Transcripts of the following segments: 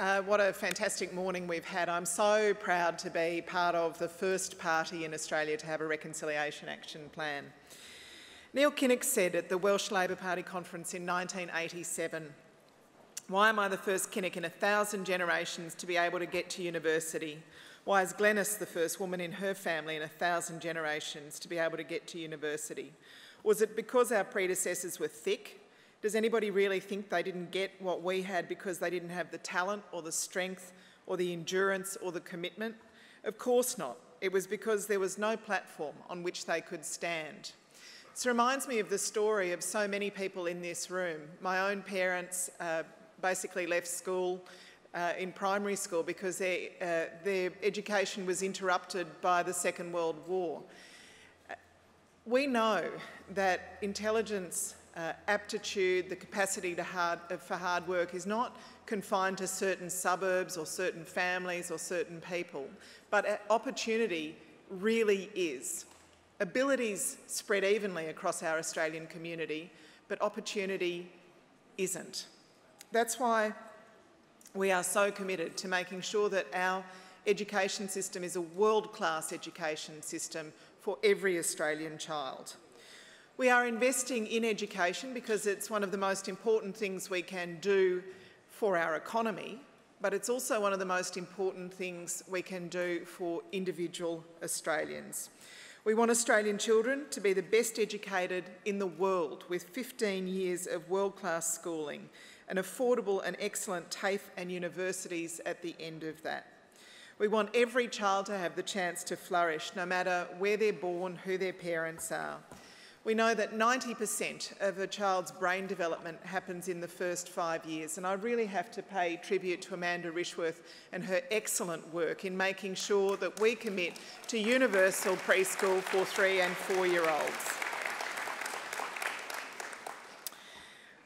Uh, what a fantastic morning we've had. I'm so proud to be part of the first party in Australia to have a reconciliation action plan. Neil Kinnock said at the Welsh Labor Party conference in 1987, why am I the first Kinnock in a thousand generations to be able to get to university? Why is Glenys the first woman in her family in a thousand generations to be able to get to university? Was it because our predecessors were thick? Does anybody really think they didn't get what we had because they didn't have the talent or the strength or the endurance or the commitment? Of course not. It was because there was no platform on which they could stand. This reminds me of the story of so many people in this room. My own parents uh, basically left school uh, in primary school because their, uh, their education was interrupted by the Second World War. We know that intelligence, uh, aptitude, the capacity hard, uh, for hard work is not confined to certain suburbs or certain families or certain people, but opportunity really is. Abilities spread evenly across our Australian community, but opportunity isn't. That's why we are so committed to making sure that our education system is a world-class education system for every Australian child. We are investing in education because it's one of the most important things we can do for our economy, but it's also one of the most important things we can do for individual Australians. We want Australian children to be the best educated in the world with 15 years of world-class schooling and affordable and excellent TAFE and universities at the end of that. We want every child to have the chance to flourish, no matter where they're born, who their parents are. We know that 90% of a child's brain development happens in the first five years, and I really have to pay tribute to Amanda Rishworth and her excellent work in making sure that we commit to universal preschool for three and four-year-olds.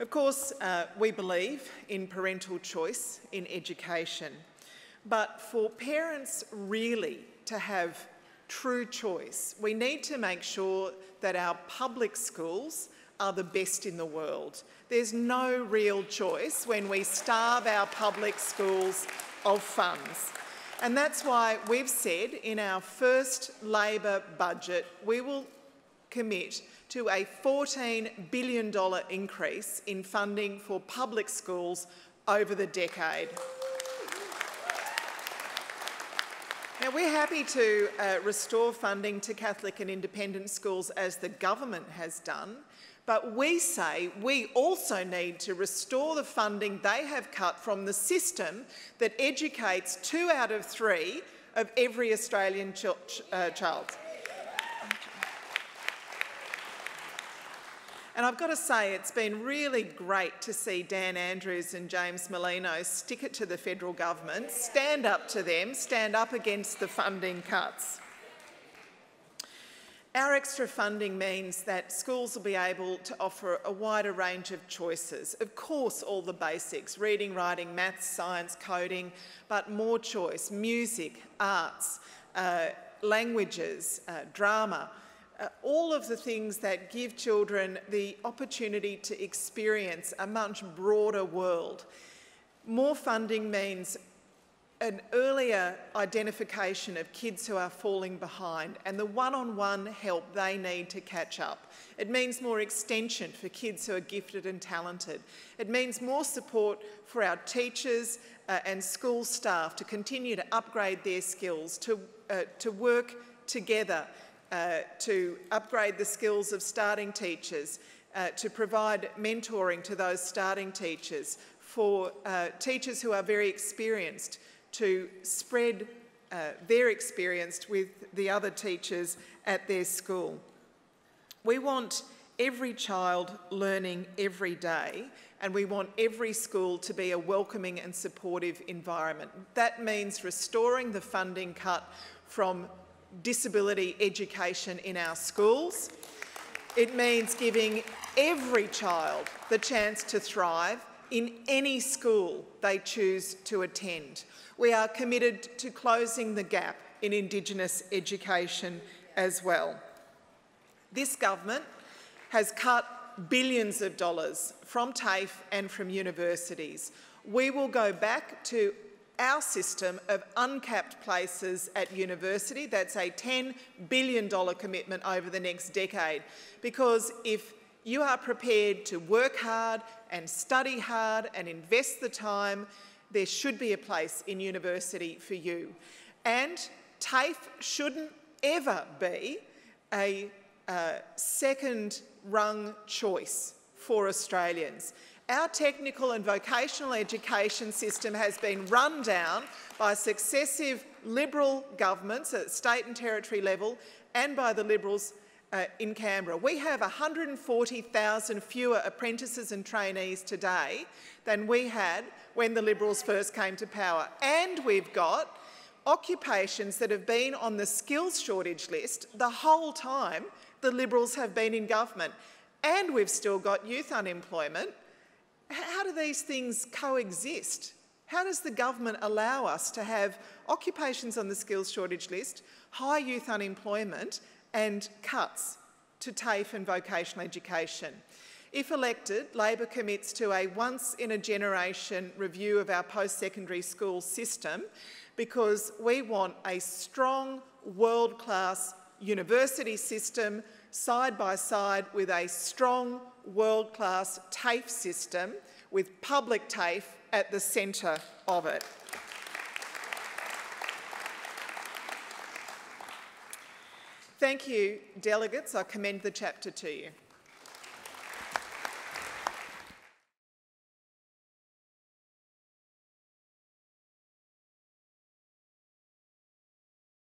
Of course, uh, we believe in parental choice in education, but for parents really to have true choice, we need to make sure that our public schools are the best in the world. There's no real choice when we starve our public schools of funds. And that's why we've said in our first Labor budget, we will commit to a $14 billion increase in funding for public schools over the decade. Now, we're happy to uh, restore funding to Catholic and independent schools as the government has done, but we say we also need to restore the funding they have cut from the system that educates two out of three of every Australian ch uh, child. And I've got to say, it's been really great to see Dan Andrews and James Merlino stick it to the federal government, stand up to them, stand up against the funding cuts. Our extra funding means that schools will be able to offer a wider range of choices. Of course, all the basics, reading, writing, maths, science, coding, but more choice, music, arts, uh, languages, uh, drama, uh, all of the things that give children the opportunity to experience a much broader world. More funding means an earlier identification of kids who are falling behind and the one-on-one -on -one help they need to catch up. It means more extension for kids who are gifted and talented. It means more support for our teachers uh, and school staff to continue to upgrade their skills, to, uh, to work together uh, to upgrade the skills of starting teachers, uh, to provide mentoring to those starting teachers, for uh, teachers who are very experienced to spread uh, their experience with the other teachers at their school. We want every child learning every day and we want every school to be a welcoming and supportive environment. That means restoring the funding cut from disability education in our schools. It means giving every child the chance to thrive in any school they choose to attend. We are committed to closing the gap in Indigenous education as well. This government has cut billions of dollars from TAFE and from universities, we will go back to our system of uncapped places at university. That's a $10 billion commitment over the next decade. Because if you are prepared to work hard and study hard and invest the time, there should be a place in university for you. And TAFE shouldn't ever be a uh, second rung choice for Australians. Our technical and vocational education system has been run down by successive Liberal governments at state and territory level and by the Liberals uh, in Canberra. We have 140,000 fewer apprentices and trainees today than we had when the Liberals first came to power. And we've got occupations that have been on the skills shortage list the whole time the Liberals have been in government. And we've still got youth unemployment how do these things coexist? How does the government allow us to have occupations on the skills shortage list, high youth unemployment and cuts to TAFE and vocational education? If elected, Labor commits to a once-in-a-generation review of our post-secondary school system because we want a strong, world-class university system side by side with a strong, world-class TAFE system with public TAFE at the centre of it. Thank you, delegates. I commend the chapter to you.